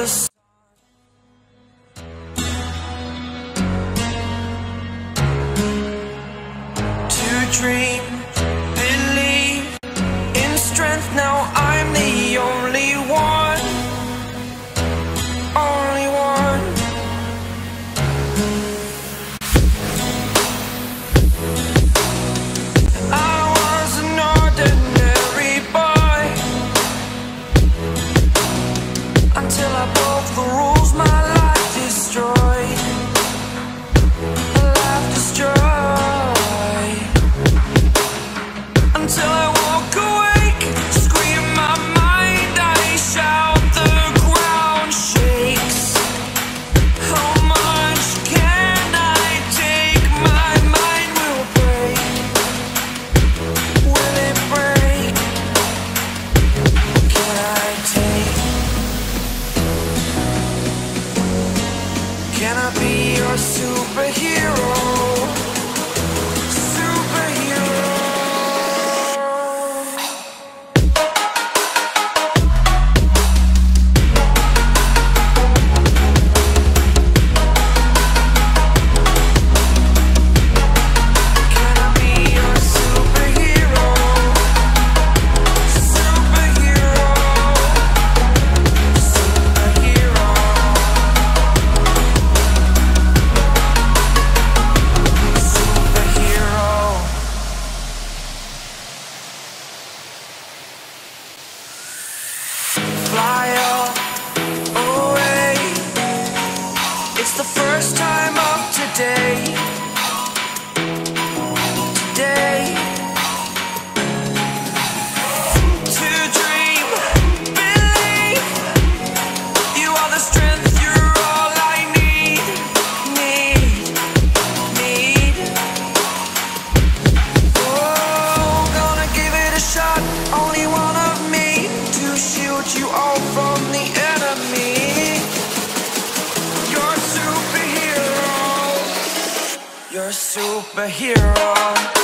the superhuman. Superhero.